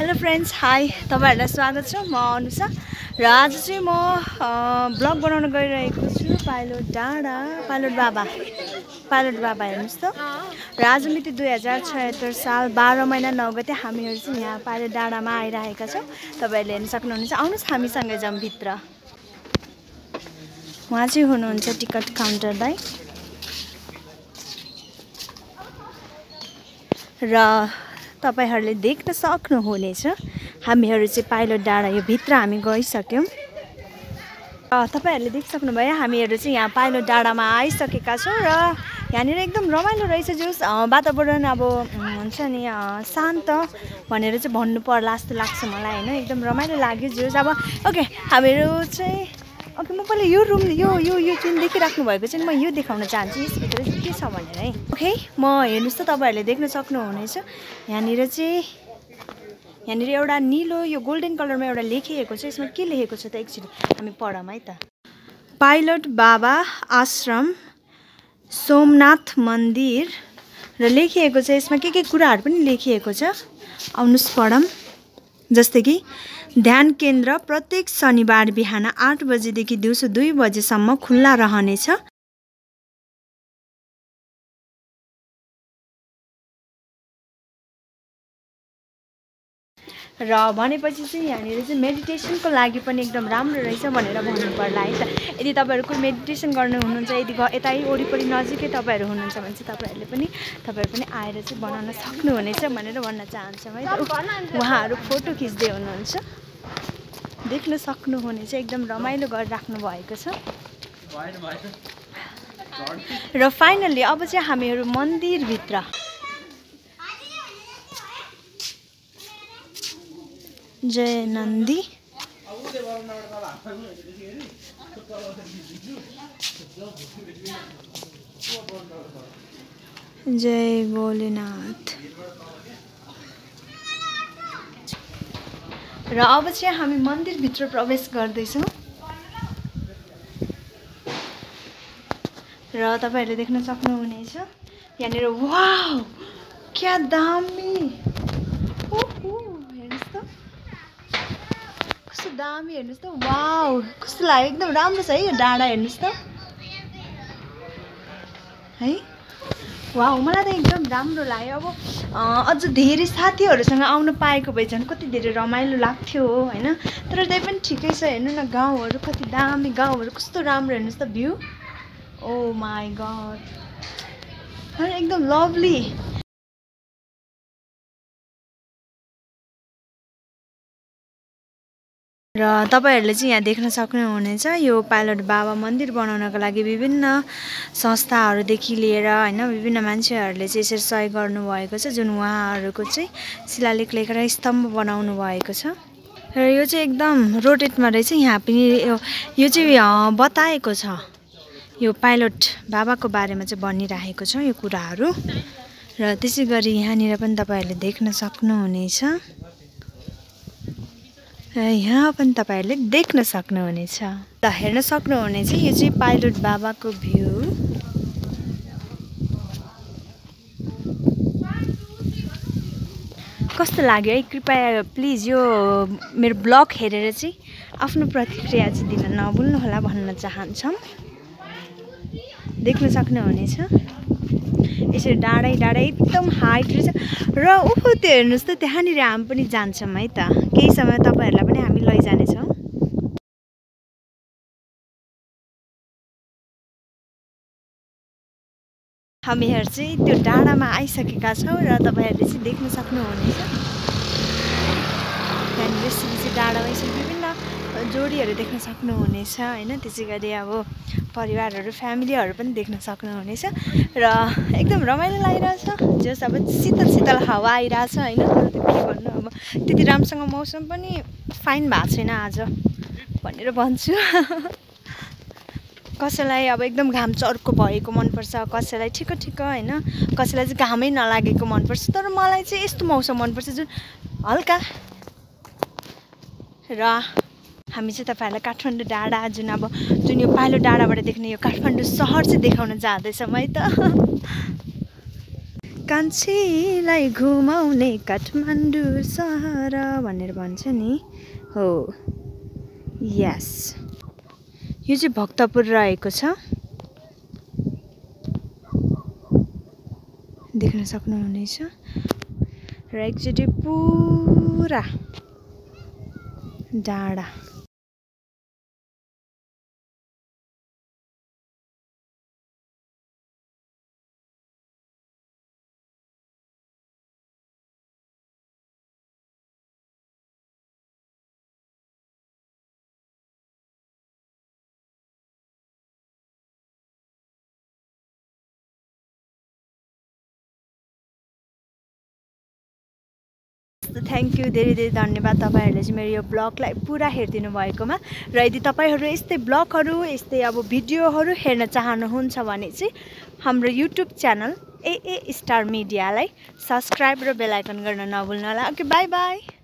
Hello friends high तपाईँहरूलाई स्वागत छ। म अनुषा। र आज चाहिँ म ब्लग बनाउन गइरहेको छु। पाइलट डाँडा पाइलट बाबा। पाइलट बाबा हेर्नुहोस् त। र आज मिति दुई हजार छयत्तर साल बाह्र महिना नौ गते हामीहरू चाहिँ यहाँ पाइलट डाँडामा आइरहेका छौँ। तपाईँहरूले हेर्न सक्नुहुनेछ। आउनुहोस् हामीसँगै जाउँ भित्र उहाँ चाहिँ हुनुहुन्छ टिकट काउन्टर दाई र तपाईँहरूले देख्न सक्नुहुनेछ। हामीहरू चाहिँ पाइलट डाँडा यो भित्र हामी गइसक्यौँ। तपाईँहरूले देखिसक्नुभयो हामीहरू चाहिँ यहाँ पाइलट डाँडामा आइसकेका छौँ र यहाँनिर एकदम रमाइलो रहेछ जस। वातावरण अब हुन्छ नि शान्त भनेर चाहिँ भन्नु पर्ला जस्तो लाग्छ मलाई होइन? एकदम रमाइलो लाग्यो जस। अब ओके हामीहरू चाहिँ ओके म पहिला यो रुम यो यो यो जुन देखिराख्नु भएको चाहिँ म यो देखाउन चाहन्छु। यसभित्र चाहिँ के छ भनेर है? ओके म हेर्नुहोस् त तपाईँहरूले देख्न सक्नुहुनेछ। यहाँनिर चाहिँ यहाँनिर एउटा निलो यो गोल्डन कलरमा एउटा लेखिएको छ। यसमा के लेखेको छ त एकचोटि हामी पढौँ है त। पाइलट बाबा आश्रम सोमनाथ मन्दिर र लेखिएको छ। यसमा के के कुराहरू पनि लेखिएको छ? आउनुहोस् पढौँ। जस्तै कि ध्यान केन्द्र प्रत्येक शनिबार बिहान आठ बजेदेखि दिउँसो दुई बजेसम्म खुल्ला रहनेछ। र भनेपछि चाहिँ यहाँनिर चाहिँ मेडिटेसनको लागि पनि एकदम राम्रो रहेछ भनेर भन्नु पर्ला है त। यदि तपाईँहरूको मेडिटेसन गर्नु हुनुहुन्छ यदि यतै वरिपरि नजिकै तपाईँहरू हुनुहुन्छ भने चाहिँ तपाईँहरूले पनि तपाईँहरू पनि आएर चाहिँ बनाउन सक्नुहुनेछ भनेर भन्न चाहन्छौँ है उहाँहरू फोटो खिच्दै हुनुहुन्छ। देख्न सक्नुहुनेछ एकदम रमाइलो गरिराख्नु भएको छ। र फाइनल्ली अब चाहिँ हामीहरू मन्दिरभित्र जय नन्दी जय भोलेनाथ र अब चाहिँ हामी मन्दिरभित्र प्रवेश गर्दैछौँ। र तपाईँहरूले देख्न सक्नुहुनेछ यहाँनिर वा क्या दामी हेर्नुहोस् त कस्तो दामी हेर्नुहोस् त। वाउ कस्तो लाग्यो एकदम राम्रो छ है यो डाँडा हेर्नुहोस् त। है? वा मलाई त एकदम राम्रो लाग्यो। अब अझ धेरै साथीहरूसँग आउनु पाएको भए झन् कति धेरै रमाइलो लाग्थ्यो हो होइन? तर त्यही पनि ठिकै छ हेर्नु न गाउँहरू कति दामी गाउँहरू कस्तो राम्रो हेर्नुहोस् त भ्यू। ओ माई गड एकदम लभली र तपाईँहरूले चाहिँ यहाँ देख्न सक्नुहुनेछ यो पाइलट बाबा मन्दिर बनाउनको लागि विभिन्न संस्थाहरूदेखि लिएर होइन विभिन्न मान्छेहरूले चाहिँ यसरी सहयोग गर्नुभएको छ जुन उहाँहरूको चाहिँ शिलालेख लेखेर स्तम्भ बनाउनु भएको छ। र यो चाहिँ एकदम रोटेटमा रहेछ यहाँ पनि यो चाहिँ बताएको छ। यो पाइलट बाबाको बारेमा चाहिँ भनिराखेको छ यो कुराहरू। र त्यसै गरी यहाँनिर पनि तपाईँहरूले देख्न सक्नुहुनेछ। यहाँ पनि तपाईँहरूले देख्न सक्नुहुनेछ। ल हेर्न सक्नुहुनेछ यो चाहिँ पाइलट बाबाको भ्यू। कस्तो लाग्यो है? कृपया प्लिज यो मेरो ब्लग हेरेर चाहिँ आफ्नो प्रतिक्रिया चाहिँ दिन नभुल्नुहोला भन्न चाहन्छौँ। देख्न सक्नुहुनेछ। यसरी डाँडै डाँडै एकदम हाइट रहेछ। र उफु त्यो हेर्नुहोस् त त्यहाँनिर हामी पनि जान्छौँ है त। केही समय तपाईँहरूलाई पनि हामी लैजानेछौँ। हामीहरू चाहिँ त्यो डाँडामा आइसकेका छौँ र तपाईँहरूले चाहिँ देख्न सक्नुहुनेछ। त्यहाँनिर सिसी डाँडामा यसरी जोडीहरू देख्न सक्नुहुनेछ होइन? त्यसै गरी अब परिवारहरू फ्यामिलीहरू पनि देख्न सक्नुहुनेछ र एकदम रमाइलो लागिरहेछ। जस अब शीतल शीतल हावा आइरहेछ होइन? के भन्नु अब त्यति राम्रोसँग मौसम पनि फाइन भएको छैन आज भनेर भन्छु। कसैलाई अब एकदम घाम चर्को भएको मनपर्छ कसैलाई ठिक्क ठिक्क होइन? कसैलाई चाहिँ घामै नलागेको मनपर्छ। तर मलाई चाहिँ यस्तो मौसम मनपर्छ जुन हल्का र हामी चाहिँ तपाईँहरूलाई काठमाडौँ डाँडा जुन अब जुन यो पाइलो डाँडाबाट देख्ने यो काठमाडौँ सहर चाहिँ देखाउन जाँदैछौँ है त। कान्छीलाई घुमाउने काठमाडौँ सहर भनेर भन्छ नि। हो। यस। यो चाहिँ भक्तपुर रहेको छ। देख्न सक्नुहुनेछ। र एकचोटि पुरा डाँडा। थ्याङ्क यू धेरै धेरै धन्यवाद तपाईँहरूले चाहिँ मेरो यो ब्लगलाई पुरा हेरिदिनु भएकोमा। र यदि तपाईँहरू यस्तै ब्लगहरू यस्तै अब भिडियोहरू हेर्न चाहनुहुन्छ भने चाहिँ हाम्रो युट्युब च्यानल एए स्टार मिडियालाई सब्सक्राइब र बेलायकन गर्न नभुल्नु होला ओके बाई बाई